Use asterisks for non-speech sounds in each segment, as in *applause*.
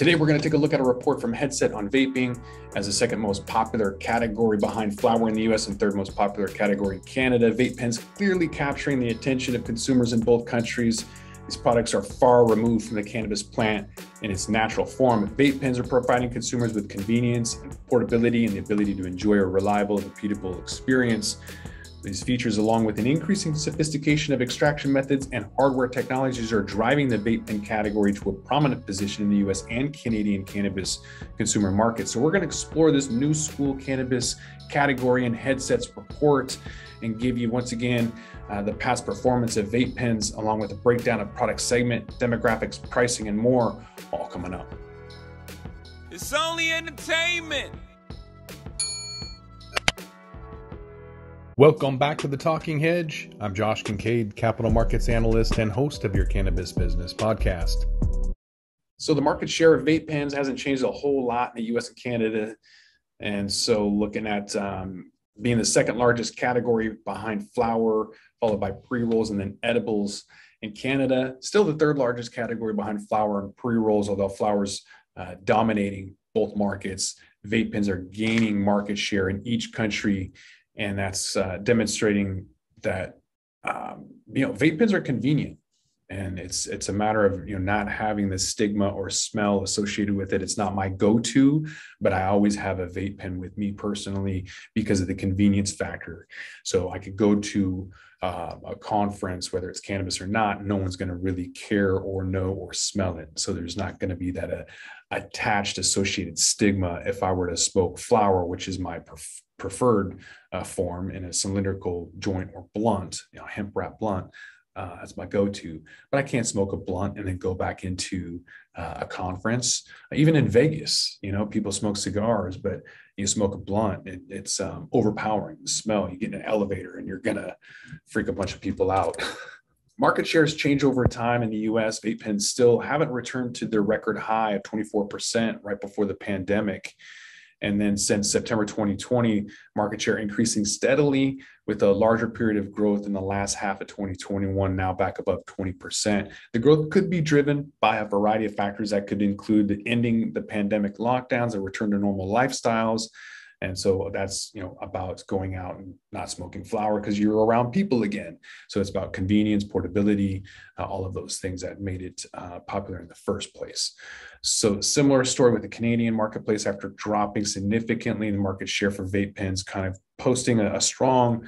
Today, we're going to take a look at a report from Headset on vaping as the second most popular category behind flower in the US and third most popular category in Canada. Vape pens clearly capturing the attention of consumers in both countries. These products are far removed from the cannabis plant in its natural form. Vape pens are providing consumers with convenience and portability and the ability to enjoy a reliable and repeatable experience. These features, along with an increasing sophistication of extraction methods and hardware technologies, are driving the vape pen category to a prominent position in the US and Canadian cannabis consumer market. So, we're going to explore this new school cannabis category and headsets report and give you, once again, uh, the past performance of vape pens, along with a breakdown of product segment, demographics, pricing, and more, all coming up. It's only entertainment. Welcome back to the Talking Hedge. I'm Josh Kincaid, capital markets analyst and host of your cannabis business podcast. So, the market share of vape pens hasn't changed a whole lot in the US and Canada. And so, looking at um, being the second largest category behind flower, followed by pre rolls and then edibles in Canada, still the third largest category behind flower and pre rolls, although flowers uh, dominating both markets. Vape pens are gaining market share in each country and that's uh, demonstrating that um, you know vape pens are convenient. And it's it's a matter of you know not having the stigma or smell associated with it. It's not my go-to but i always have a vape pen with me personally because of the convenience factor. So i could go to uh, a conference whether it's cannabis or not no one's going to really care or know or smell it so there's not going to be that uh, attached associated stigma if i were to smoke flower which is my pref- preferred uh, form in a cylindrical joint or blunt, you know, hemp wrap blunt. Uh, that's my go-to, but I can't smoke a blunt and then go back into uh, a conference. Even in Vegas, you know, people smoke cigars, but you smoke a blunt, it, it's um, overpowering. The smell, you get in an elevator and you're gonna freak a bunch of people out. *laughs* Market shares change over time in the US. Vape pens still haven't returned to their record high of 24% right before the pandemic. And then since September 2020, market share increasing steadily with a larger period of growth in the last half of 2021, now back above 20%. The growth could be driven by a variety of factors that could include the ending the pandemic lockdowns, a return to normal lifestyles, and so that's you know about going out and not smoking flower because you're around people again. So it's about convenience portability uh, all of those things that made it uh, popular in the first place. So similar story with the canadian marketplace. After dropping significantly in the market share for vape pens kind of posting a, a strong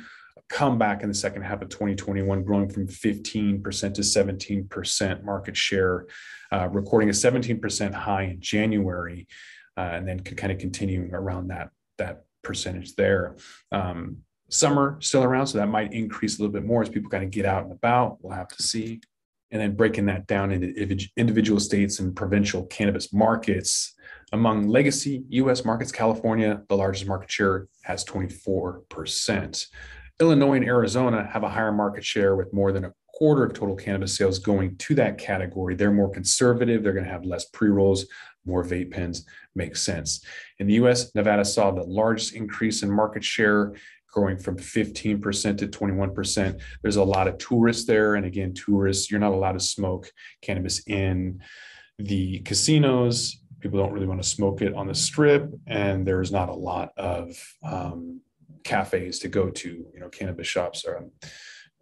comeback in the second half of 2021 growing from 15% to 17% market share uh, recording a 17% high in january uh, and then kind of continuing around that that percentage there. Um, summer still around, so that might increase a little bit more as people kind of get out and about. We'll have to see. And then breaking that down into individual states and provincial cannabis markets. Among legacy US markets, California, the largest market share, has 24%. Illinois and Arizona have a higher market share with more than a quarter of total cannabis sales going to that category. They're more conservative. They're going to have less pre rolls, more vape pens. Makes sense. In the US, Nevada saw the largest increase in market share, growing from 15% to 21%. There's a lot of tourists there. And again, tourists, you're not allowed to smoke cannabis in the casinos. People don't really want to smoke it on the strip. And there's not a lot of um, cafes to go to, you know, cannabis shops or um,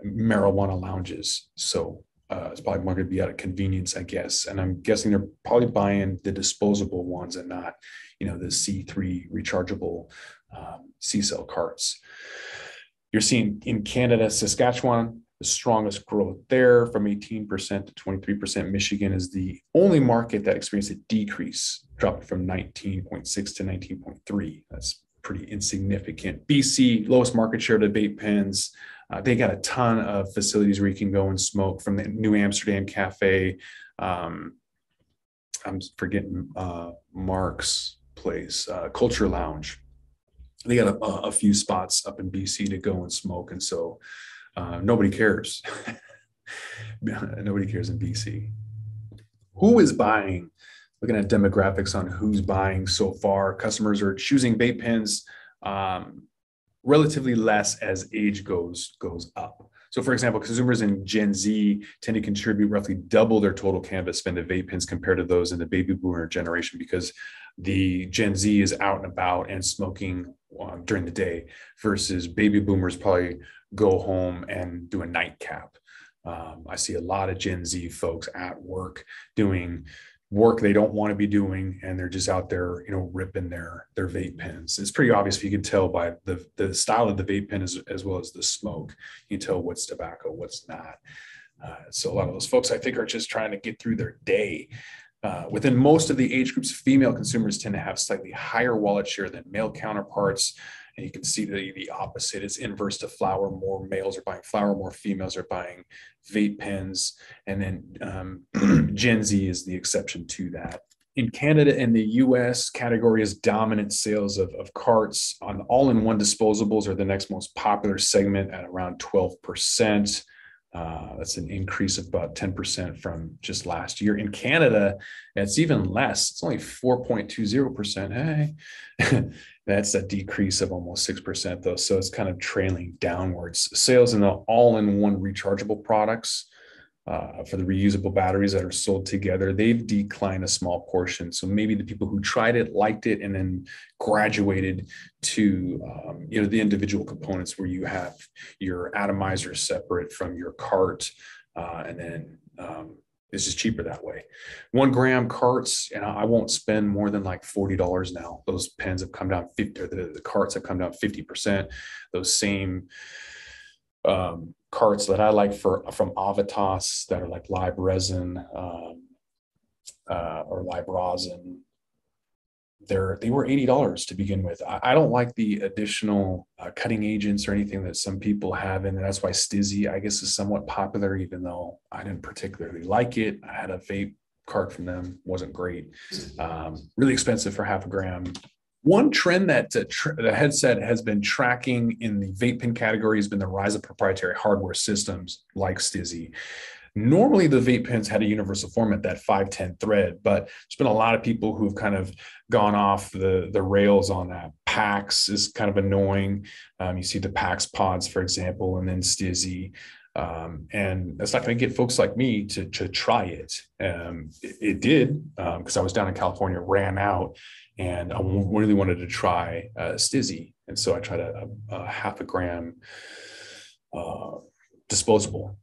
marijuana lounges. So uh, it's probably more going to be out of convenience, I guess. And I'm guessing they're probably buying the disposable ones and not, you know, the C3 rechargeable um, cell carts. You're seeing in Canada, Saskatchewan, the strongest growth there from 18% to 23%. Michigan is the only market that experienced a decrease, dropped from 19.6 to 19.3. That's pretty insignificant. BC, lowest market share to vape pens. Uh, they got a ton of facilities where you can go and smoke from the New Amsterdam Cafe. Um, I'm forgetting uh, Mark's place, uh, Culture Lounge. They got a, a, few spots up in BC to go and smoke, and so uh, nobody cares. *laughs* nobody cares in BC. Who is buying? Looking at demographics on who's buying so far, customers are choosing vape pens. Um, relatively less as age goes goes up. So, for example, consumers in Gen Z tend to contribute roughly double their total cannabis spend to vape pens compared to those in the baby boomer generation because the Gen Z is out and about and smoking um, during the day versus baby boomers probably go home and do a nightcap. Um, I see a lot of Gen Z folks at work doing work they don't want to be doing and they're just out there you know ripping their their vape pens. It's pretty obvious if you can tell by the the style of the vape pen as, as well as the smoke. You can tell what's tobacco what's not. Uh, so a lot of those folks i think are just trying to get through their day. Uh, within most of the age groups female consumers tend to have slightly higher wallet share than male counterparts and you can see the, the opposite is inverse to flower. More males are buying flower, more females are buying vape pens. And then um, *clears throat* Gen Z is the exception to that. In Canada and the US, category is dominant sales of, of carts on all in one disposables are the next most popular segment at around 12%. Uh, that's an increase of about 10% from just last year. In Canada, it's even less. It's only 4.20%. Hey, *laughs* that's a decrease of almost 6%, though. So it's kind of trailing downwards. Sales in the all in one rechargeable products uh, for the reusable batteries that are sold together, they've declined a small portion. So maybe the people who tried it liked it and then graduated to um, you know the individual components where you have your atomizer separate from your cart, uh, and then um, just cheaper that way. One gram carts, and I won't spend more than like forty dollars now. Those pens have come down fifty. The, the carts have come down fifty percent. Those same um, carts that I like for from Avitas that are like live resin um, uh, or live rosin. They're they were eighty dollars to begin with. I, I, don't like the additional uh, cutting agents or anything that some people have, in that's why Stizzy I guess is somewhat popular, even though I didn't particularly like it. I had a vape cart from them, wasn't great. Um, really expensive for half a gram. One trend that uh, tr- the headset has been tracking in the vape pen category has been the rise of proprietary hardware systems like Stizzy. Normally, the vape pens had a universal format, that 510 thread, but there's been a lot of people who've kind of gone off the, the rails on that. PAX is kind of annoying. Um, you see the PAX pods, for example, and then Stizzy. Um, and that's not going to get folks like me to, to try it. Um, it, it, did because um, I was down in California, ran out, and I really wanted to try uh, Stizzy, and so I tried a, a, a half a gram uh, disposable.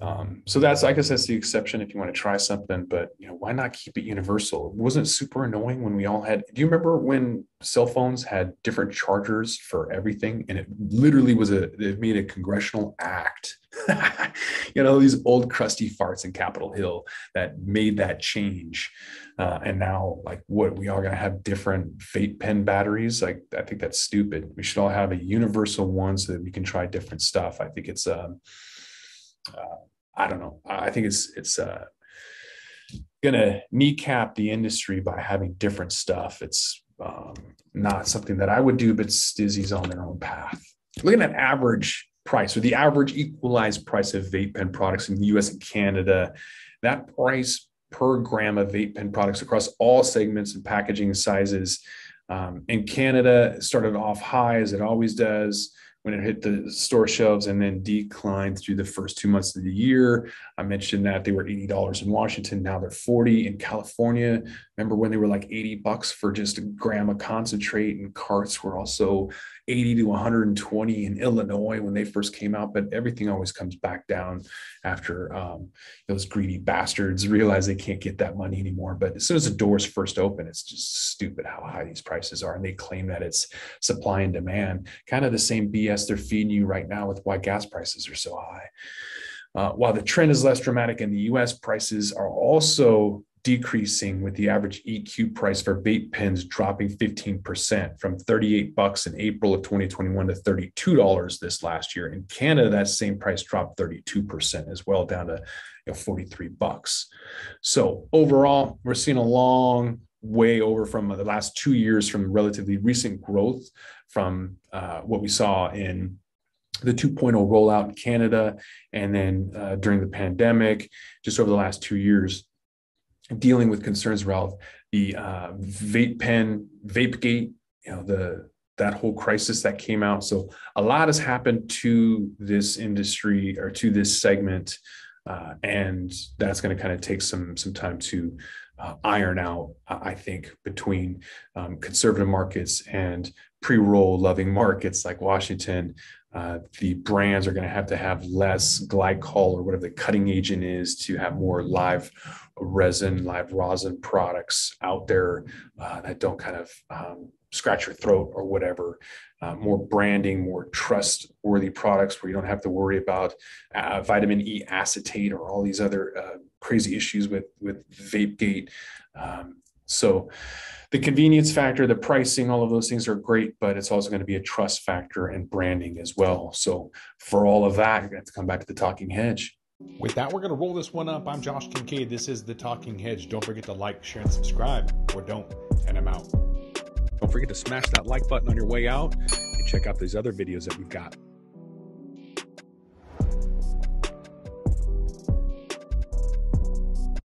Um, so that's I guess that's the exception if you want to try something, but you know why not keep it universal? It wasn't super annoying when we all had. Do you remember when cell phones had different chargers for everything, and it literally was a it made a congressional act. *laughs* you know these old crusty farts in Capitol Hill that made that change. Uh, and now, like, what we are gonna have different vape pen batteries? Like, I think that's stupid. We should all have a universal one so that we can try different stuff. I think it's, um, uh, I don't know. I think it's it's uh, gonna kneecap the industry by having different stuff. It's um, not something that I would do, but Stizzy's on their own path. Looking at average price or the average equalized price of vape pen products in the US and Canada, that price per gram of vape pen products across all segments and packaging sizes. Um, in Canada, started off high as it always does when it hit the store shelves and then declined through the first two months of the year. I mentioned that they were $80 in Washington. Now they're 40 in California. Remember when they were like 80 bucks for just a gram of concentrate and carts were also 80 to 120 in Illinois when they first came out, but everything always comes back down after um, those greedy bastards realize they can't get that money anymore. But as soon as the doors first open, it's just stupid how high these prices are. And they claim that it's supply and demand, kind of the same BS they're feeding you right now with why gas prices are so high. Uh, while the trend is less dramatic in the US, prices are also decreasing with the average EQ price for vape pens dropping 15% from 38 bucks in April of 2021 to $32 this last year. In Canada, that same price dropped 32% as well, down to you know, 43 bucks. So overall, we're seeing a long way over from the last two years from relatively recent growth from uh, what we saw in the 2.0 rollout in Canada and then uh, during the pandemic, just over the last two years, dealing with concerns around the uh, vape pen, vape gate, you know, the that whole crisis that came out. So a lot has happened to this industry or to this segment, uh, and that's going to kind of take some some time to uh, iron out. I think between um, conservative markets and pre-roll loving markets like Washington, uh, the brands are going to have to have less glycol or whatever the cutting agent is to have more live resin, live rosin products out there uh, that don't kind of um, scratch your throat or whatever. Uh, more branding, more trustworthy products where you don't have to worry about uh, vitamin E acetate or all these other uh, crazy issues with with VapeGate. Um, so the convenience factor, the pricing, all of those things are great, but it's also going to be a trust factor and branding as well. So for all of that, to have to come back to the talking hedge. With that, we're going to roll this one up. I'm Josh Kincaid. This is the Talking Hedge. Don't forget to like, share, and subscribe, or don't. And I'm out. Don't forget to smash that like button on your way out and check out these other videos that we've got.